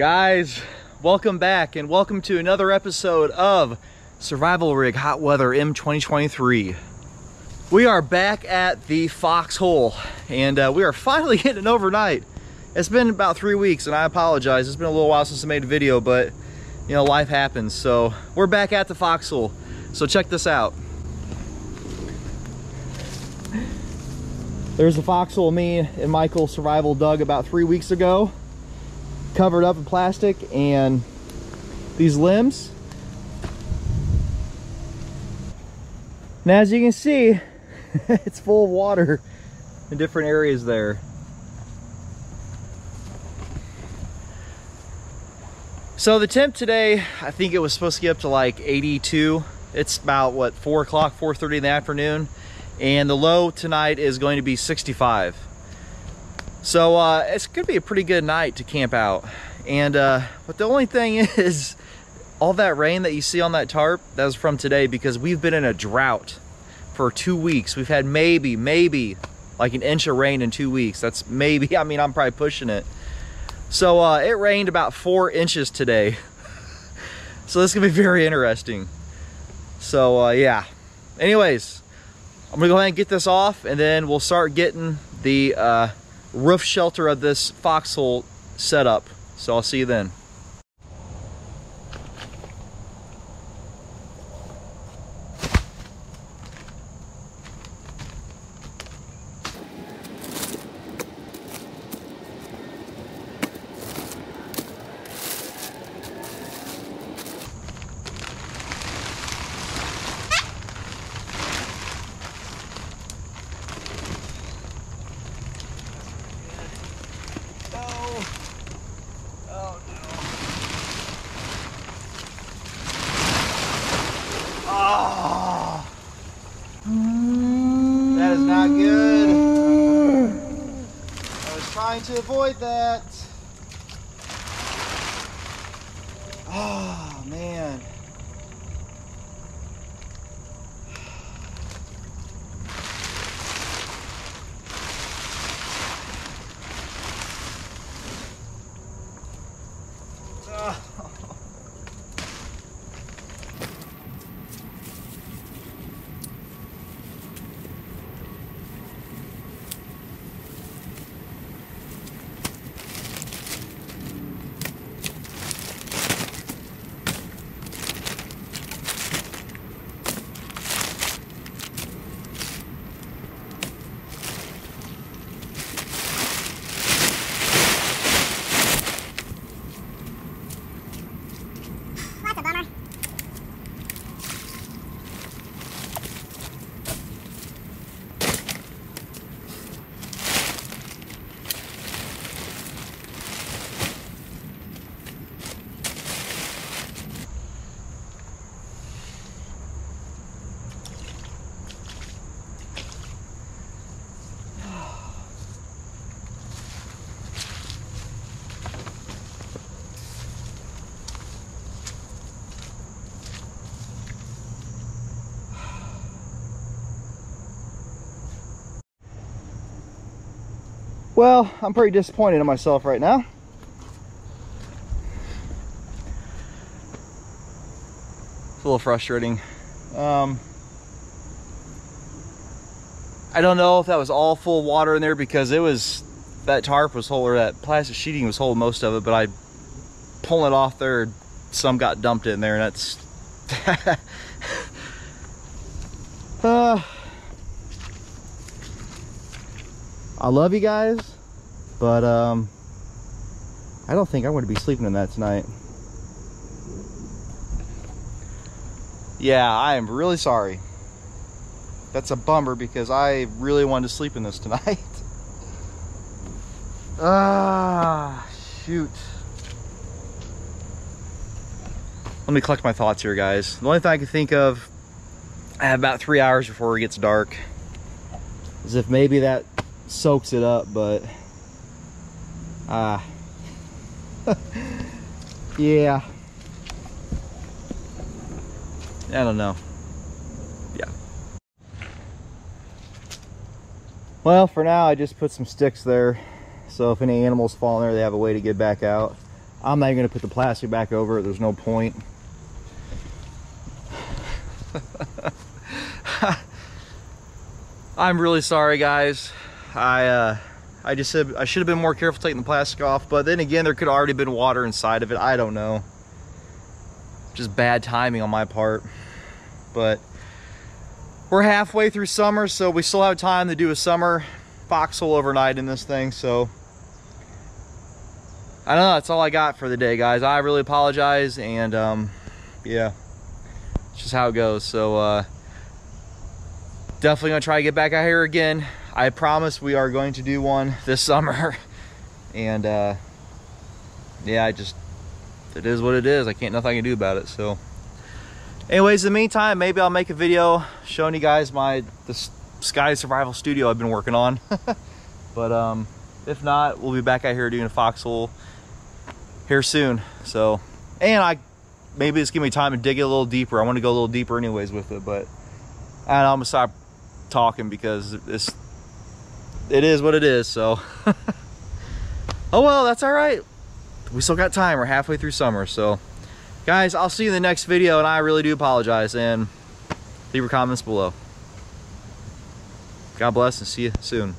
Guys, welcome back and welcome to another episode of Survival Rig Hot Weather M2023. We are back at the Foxhole and uh, we are finally getting overnight. It's been about three weeks and I apologize. It's been a little while since I made a video, but you know, life happens. So we're back at the Foxhole. So check this out. There's the foxhole me and Michael survival dug about three weeks ago. Covered up in plastic and these limbs. Now as you can see, it's full of water in different areas there. So the temp today, I think it was supposed to get up to like 82. It's about what, four o'clock, 4.30 in the afternoon. And the low tonight is going to be 65. So uh, it's gonna be a pretty good night to camp out. And uh, but the only thing is, all that rain that you see on that tarp, that was from today because we've been in a drought for two weeks. We've had maybe, maybe like an inch of rain in two weeks. That's maybe, I mean, I'm probably pushing it. So uh, it rained about four inches today. so this is gonna be very interesting. So uh, yeah, anyways, I'm gonna go ahead and get this off and then we'll start getting the uh, roof shelter of this foxhole setup. So I'll see you then. That is not good. I was trying to avoid that. Oh, man. Well, I'm pretty disappointed in myself right now. It's a little frustrating. Um, I don't know if that was all full water in there because it was that tarp was whole or that plastic sheeting was holding most of it, but I pulling it off there, some got dumped in there, and that's. uh, I love you guys, but um, I don't think I'm going to be sleeping in that tonight. Yeah, I am really sorry. That's a bummer because I really wanted to sleep in this tonight. ah, shoot. Let me collect my thoughts here, guys. The only thing I can think of, I have about three hours before it gets dark, is if maybe that soaks it up, but ah, yeah. I don't know. Yeah. Well, for now, I just put some sticks there. So if any animals fall in there, they have a way to get back out. I'm not even gonna put the plastic back over it. There's no point. I'm really sorry, guys. I uh, I just said I should have been more careful taking the plastic off, but then again, there could have already been water inside of it. I don't know. Just bad timing on my part. But we're halfway through summer, so we still have time to do a summer foxhole overnight in this thing. So I don't know. That's all I got for the day, guys. I really apologize, and um, yeah, it's just how it goes. So. Uh, definitely gonna try to get back out here again. I promise we are going to do one this summer. And uh, yeah, I just, it is what it is. I can't, nothing I can do about it. So anyways, in the meantime, maybe I'll make a video showing you guys my, the Sky Survival Studio I've been working on. but um, if not, we'll be back out here doing a foxhole here soon. So, and I, maybe it's give me time to dig it a little deeper. I want to go a little deeper anyways with it, but and I'm gonna stop talking because it's it is what it is so. Oh well that's all right. We still got time. We're halfway through summer so. Guys i'll see you in the next video and i really do apologize and leave your comments below. God bless and see you soon